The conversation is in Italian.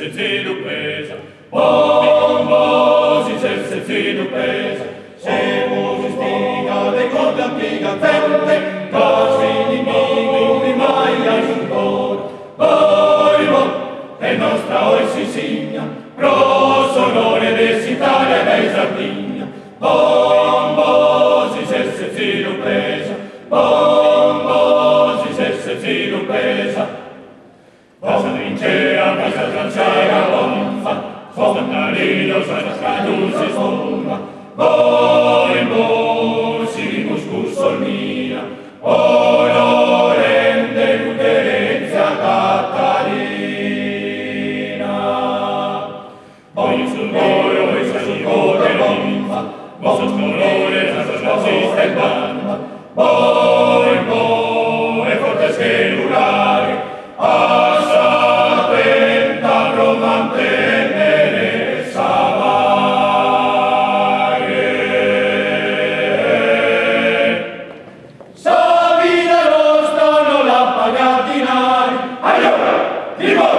se zinu pesa, bom bosi se se zinu pesa, se musi spiga de conta piga tente, cos vini migu mi mai cuore, poi boimo, è nostra oi si signa, pros onore de Sitalia e de Sardigna, bom bosi se se zinu pesa, bom bosi se se zinu pesa, bom trincea, casa trancea, bonfa, fonda, lino, sarà, scaduce, sonda, boi, boi, si, muscus, sol mia, oro, rende, puterenza, Catarina. Boi, sul boi, boi, sul boi, bonfa, boi, sul boi, Hayır! Viva!